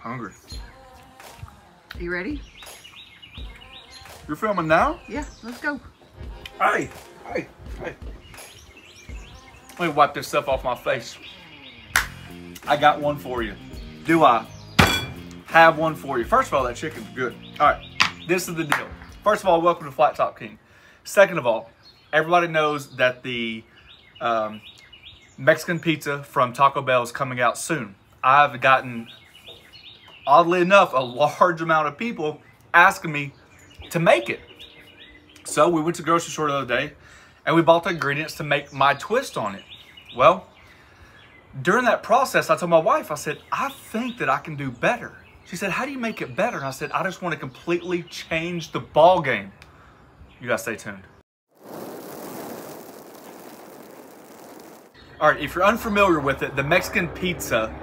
Hungry. Are you ready? You're filming now? Yeah, let's go. Hey, hey, hey. Let me wipe this stuff off my face. I got one for you. Do I have one for you? First of all, that chicken's good. All right, this is the deal. First of all, welcome to Flat Top King. Second of all, everybody knows that the um, Mexican pizza from Taco Bell is coming out soon. I've gotten, oddly enough, a large amount of people asking me to make it. So we went to grocery store the other day and we bought the ingredients to make my twist on it. Well, during that process, I told my wife, I said, I think that I can do better. She said, How do you make it better? And I said, I just want to completely change the ball game. You guys stay tuned. All right, if you're unfamiliar with it, the Mexican pizza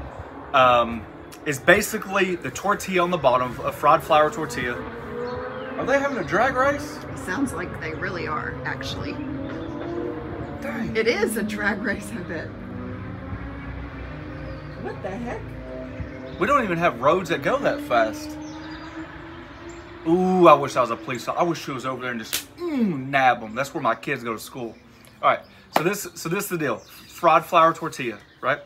um, is basically the tortilla on the bottom, of a fried flour tortilla. Are they having a drag race? Sounds like they really are, actually. Dang. It is a drag race, I bet. What the heck? We don't even have roads that go that fast. Ooh, I wish I was a police officer. I wish she was over there and just mm, nab them. That's where my kids go to school. All right, so this, so this is the deal. Fried flour tortilla, right?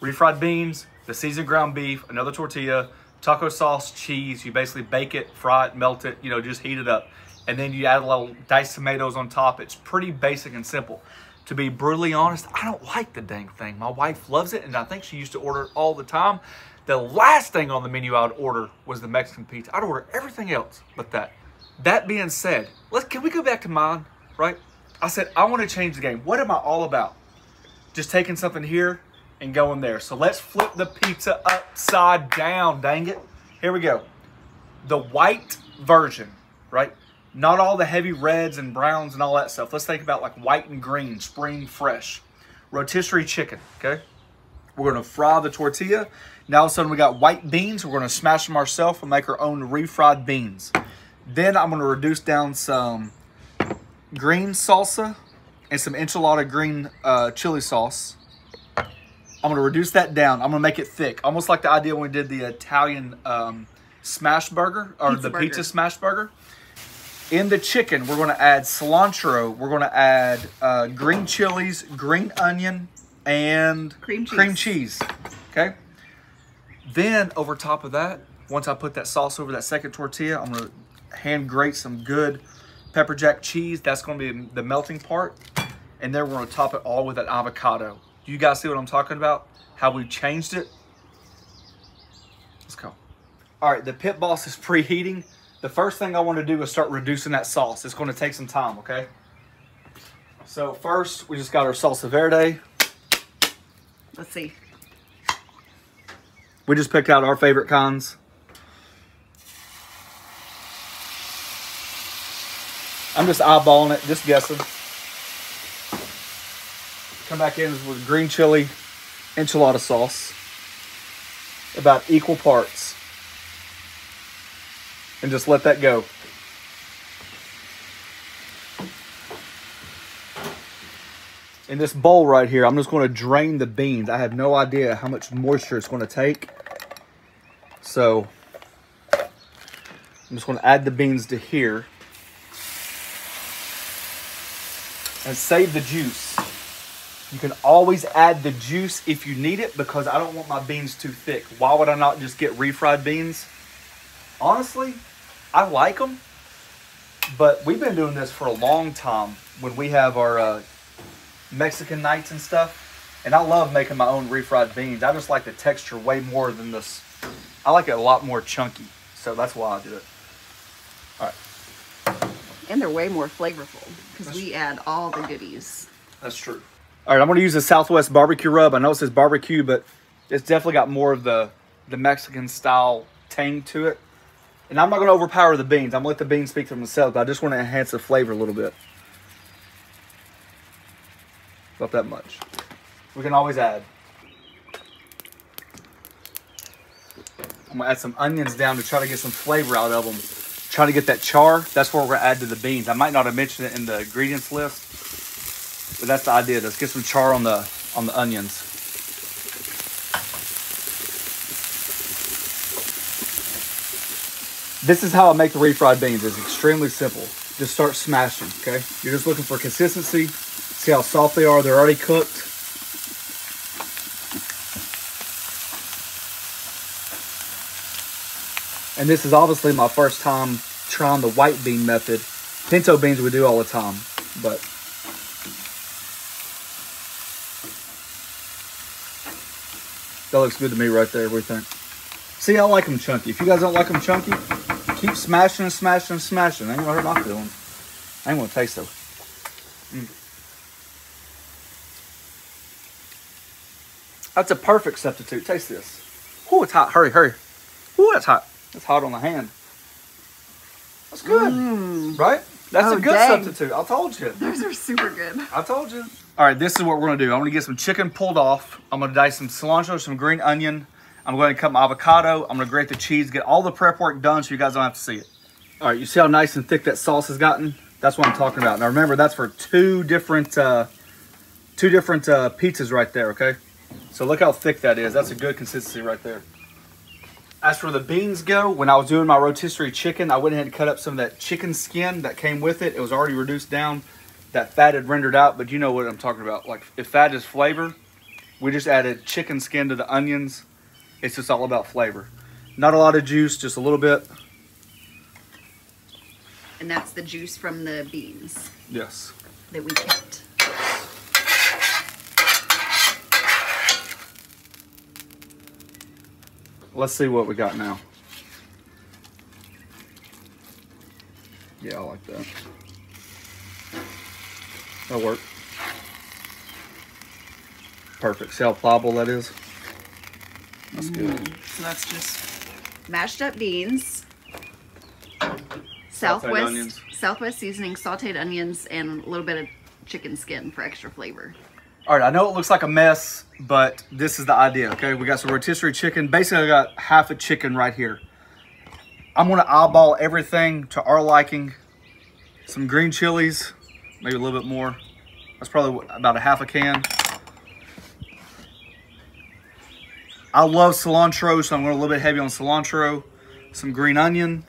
Refried beans, the seasoned ground beef, another tortilla, taco sauce, cheese. You basically bake it, fry it, melt it, you know, just heat it up. And then you add a little diced tomatoes on top. It's pretty basic and simple. To be brutally honest, I don't like the dang thing. My wife loves it, and I think she used to order it all the time. The last thing on the menu I would order was the Mexican pizza. I'd order everything else but that. That being said, let's can we go back to mine, right? I said I want to change the game. What am I all about? Just taking something here and going there. So let's flip the pizza upside down, dang it. Here we go. The white version, right? Not all the heavy reds and browns and all that stuff. Let's think about like white and green, spring fresh. Rotisserie chicken, okay? We're gonna fry the tortilla. Now all of a sudden we got white beans. We're gonna smash them ourselves and make our own refried beans. Then I'm gonna reduce down some green salsa and some enchilada green uh, chili sauce. I'm gonna reduce that down. I'm gonna make it thick, almost like the idea when we did the Italian um, smash burger or Pizza the burger. pizza smash burger. In the chicken, we're gonna add cilantro. We're gonna add uh, green chilies, green onion, and Cream cheese. Cream cheese. Okay. Then over top of that, once I put that sauce over that second tortilla, I'm gonna hand grate some good pepper jack cheese. That's gonna be the melting part. And then we're gonna top it all with that avocado. Do you guys see what I'm talking about? How we changed it? Let's go. All right, the pit boss is preheating. The first thing I want to do is start reducing that sauce. It's going to take some time, okay? So first, we just got our salsa verde. Let's see. We just picked out our favorite kinds. I'm just eyeballing it, just guessing. Come back in with green chili, enchilada sauce. About equal parts. And just let that go. In this bowl right here, I'm just going to drain the beans. I have no idea how much moisture it's going to take. So, I'm just going to add the beans to here. And save the juice. You can always add the juice if you need it because I don't want my beans too thick. Why would I not just get refried beans? Honestly, I like them, but we've been doing this for a long time when we have our uh, Mexican nights and stuff. And I love making my own refried beans. I just like the texture way more than this. I like it a lot more chunky. So that's why I do it. All right. And they're way more flavorful because we add all the goodies. That's true. All right, I'm to use the Southwest barbecue rub. I know it says barbecue, but it's definitely got more of the, the Mexican style tang to it. And I'm not to overpower the beans. I'm to let the beans speak for themselves, but I just want to enhance the flavor a little bit. About that much. We can always add. I'm to add some onions down to try to get some flavor out of them. Try to get that char. That's what we're to add to the beans. I might not have mentioned it in the ingredients list. But that's the idea. Let's get some char on the on the onions. This is how I make the refried beans. It's extremely simple. Just start smashing, okay? You're just looking for consistency. See how soft they are? They're already cooked. And this is obviously my first time trying the white bean method. Pinto beans we do all the time, but that looks good to me right there. What do you think? See, I like them chunky. If you guys don't like them chunky, keep smashing and smashing and smashing. I Ain't gonna hurt my feelings. I ain't gonna taste though. Mm. That's a perfect substitute. Taste this. Oh, it's hot. Hurry, hurry. Oh, that's hot. It's hot on the hand. That's good, Mm. right? That's Oh, a good dang. substitute. I told you. Those are super good. I told you. All right, this is what we're gonna do. I'm gonna get some chicken pulled off. I'm gonna dice some cilantro, some green onion. I'm going to cut my avocado. I'm gonna grate the cheese, get all the prep work done so you guys don't have to see it. All right, you see how nice and thick that sauce has gotten? That's what I'm talking about. Now remember, that's for two different, uh, two different uh, pizzas right there, okay? So look how thick that is. That's a good consistency right there. As for the beans go, when I was doing my rotisserie chicken, I went ahead and cut up some of that chicken skin that came with it. It was already reduced down. That fat had rendered out, but you know what I'm talking about. Like, if fat is flavor, we just added chicken skin to the onions. It's just all about flavor. Not a lot of juice, just a little bit. And that's the juice from the beans Yes. that we kept. Let's see what we got now. Yeah, I like that. That'll work. Perfect. See how pliable that is? That's good. Mm. So that's just mashed up beans. Southwest Southwest seasoning, sautéed onions, and a little bit of chicken skin for extra flavor. All right, I know it looks like a mess, but this is the idea, okay? We got some rotisserie chicken. Basically, I got half a chicken right here. I'm gonna eyeball everything to our liking. Some green chilies, maybe a little bit more. That's probably about a half a can. I love cilantro, so I'm going a little bit heavy on cilantro. Some green onion.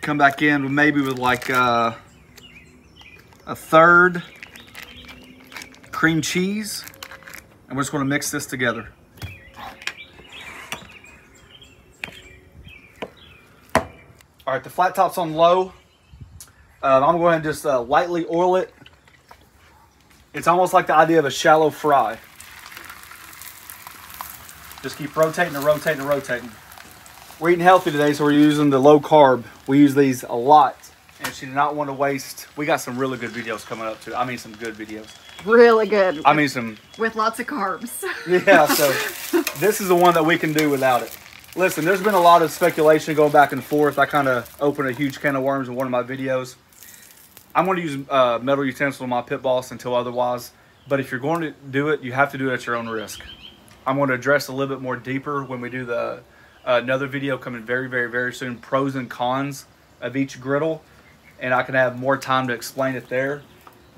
Come back in with maybe with like uh, a third cream cheese. And we're just going to mix this together. All right, the flat top's on low. Um, I'm going to just uh, lightly oil it. It's almost like the idea of a shallow fry. Just keep rotating and rotating and rotating. We're eating healthy today, so we're using the low carb. We use these a lot, and she did not want to waste. We got some really good videos coming up too. I mean, some good videos. Really good. I mean, some with lots of carbs. yeah. So this is the one that we can do without it. Listen, there's been a lot of speculation going back and forth. I kind of opened a huge can of worms in one of my videos. I'm going to use uh, metal utensil in my pit boss until otherwise. But if you're going to do it, you have to do it at your own risk. I'm going to address a little bit more deeper when we do the uh, another video coming very, very, very soon. Pros and cons of each griddle, and I can have more time to explain it there.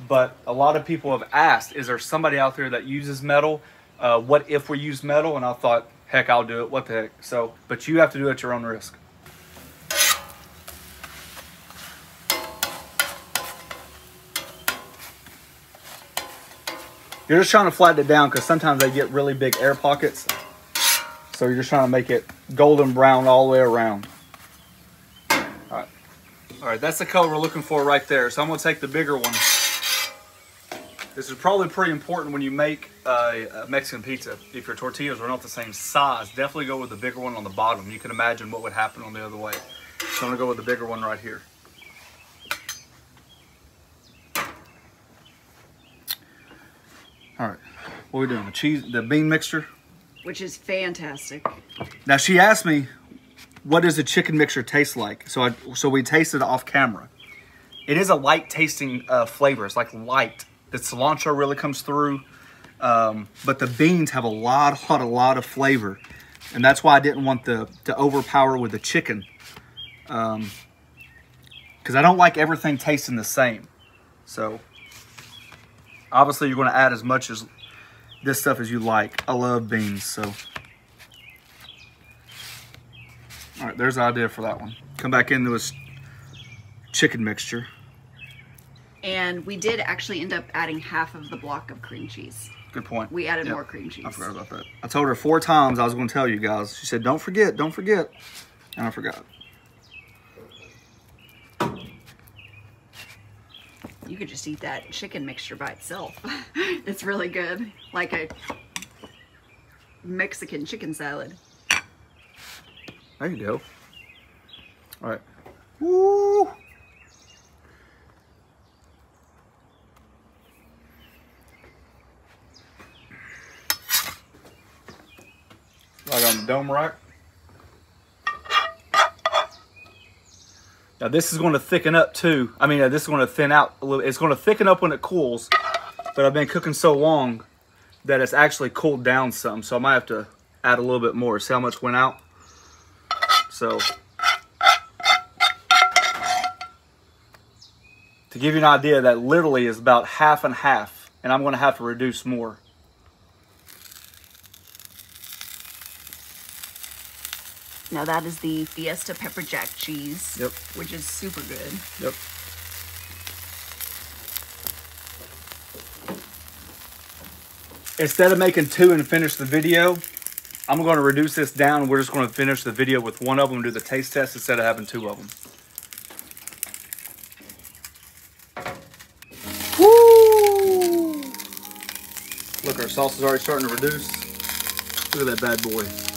But a lot of people have asked, is there somebody out there that uses metal? Uh, what if we use metal? And I thought, heck, I'll do it. What the heck? So, but you have to do it at your own risk. You're just trying to flatten it down because sometimes they get really big air pockets. So you're just trying to make it golden brown all the way around. All right. All right, that's the color we're looking for right there. So I'm gonna take the bigger one. This is probably pretty important when you make a Mexican pizza. If your tortillas are not the same size, definitely go with the bigger one on the bottom. You can imagine what would happen on the other way. So I'm gonna go with the bigger one right here. All right, what are we doing? The cheese, the bean mixture. which is fantastic. Now she asked me, "What does the chicken mixture taste like?" So I so we tasted it off camera. It is a light tasting uh, flavor. It's like light. The cilantro really comes through, um, but the beans have a lot, lot, a lot of flavor, and that's why I didn't want the to overpower with the chicken, because I don't like everything tasting the same. So obviously you're going to add as much as this stuff as you like. I love beans, so. All right, there's the idea for that one. Come back into this chicken mixture. And we did actually end up adding half of the block of cream cheese. Good point. We added Yep. more cream cheese. I forgot about that. I told her four times I was going to tell you guys. She said, "Don't forget, don't forget," and I forgot. You could just eat that chicken mixture by itself. it's really good. Like a Mexican chicken salad. There you go. All right. Woo! Right on the dome rack. Now this is going to thicken up too. I mean, uh, this is going to thin out a little. It's going to thicken up when it cools, but I've been cooking so long that it's actually cooled down some. So I might have to add a little bit more. See how much went out? So, to give you an idea, that literally is about half and half, and I'm going to have to reduce more. Now that is the Fiesta pepper jack cheese. Yep. Which is super good. Yep. Instead of making two and finish the video, I'm going to reduce this down. We're just going to finish the video with one of them, do the taste test instead of having two of them. Woo! Look, our sauce is already starting to reduce. Look at that bad boy.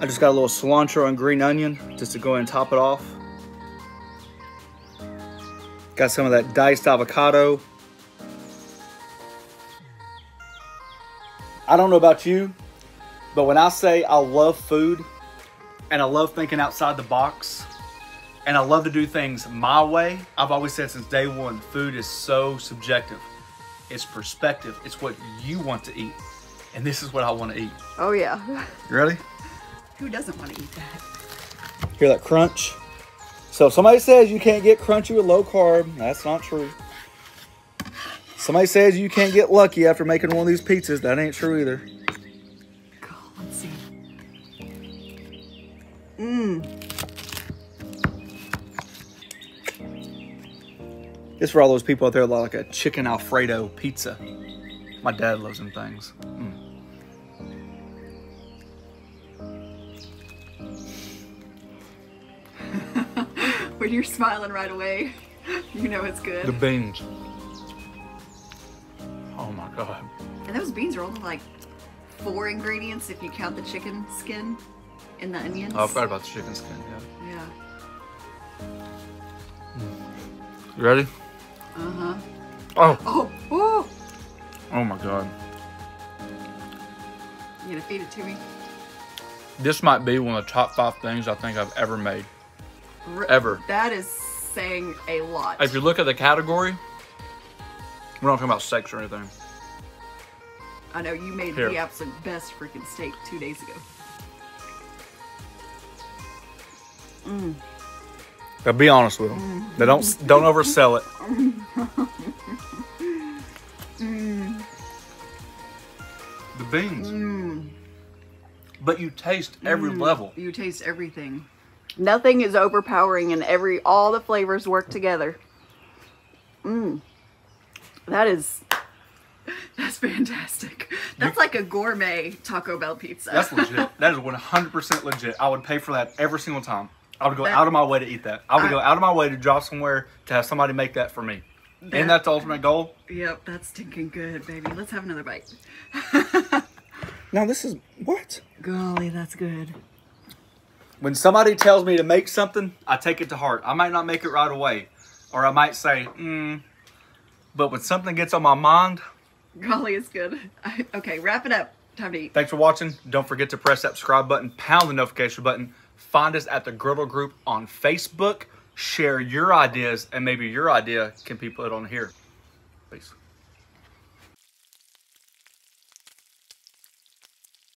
I just got a little cilantro and green onion just to go ahead and top it off. Got some of that diced avocado. I don't know about you, but when I say I love food and I love thinking outside the box and I love to do things my way, I've always said since day one, food is so subjective. It's perspective. It's what you want to eat. And this is what I want to eat. Oh yeah. You ready? Who doesn't want to eat that? Hear that crunch? So if somebody says you can't get crunchy with low carb, that's not true. Somebody says you can't get lucky after making one of these pizzas, that ain't true either. God, let's see. Mmm. This for all those people out there that like a chicken Alfredo pizza. My dad loves them things. Mm. When you're smiling right away, you know it's good. The beans. Oh my god. And those beans are only like four ingredients if you count the chicken skin and the onions. Oh, I forgot about the chicken skin, yeah. Yeah. You ready? Uh-huh. Oh, Oh, oh! oh my god. You gonna feed it to me? This might be one of the top five things I think I've ever made. R- Ever. That is saying a lot. If you look at the category, we're not talking about sex or anything. I know you made Here. the absolute best freaking steak two days ago. Mm. But be honest with them. They don't don't oversell it. The beans. Mm. But you taste every mm. level. You taste everything. Nothing is overpowering and every all the flavors work together. Mmm. That is that's fantastic. That's like a gourmet Taco Bell pizza. That's legit. That is 100% legit. I would pay for that every single time. I would go That- out of my way to eat that. I would I- go out of my way to drive somewhere to have somebody make that for me. That- And that's the ultimate goal. Yep, that's stinking good, baby. Let's have another bite. Now this is what? Golly, that's good. When somebody tells me to make something, I take it to heart. I might not make it right away, or I might say, mm. But when something gets on my mind, Golly, it's good. okay, wrap it up. Time to eat. thanks for watching. Don't forget to press that subscribe button, pound the notification button. Find us at the Griddle Group on Facebook. Share your ideas, and maybe your idea can be put on here. Peace.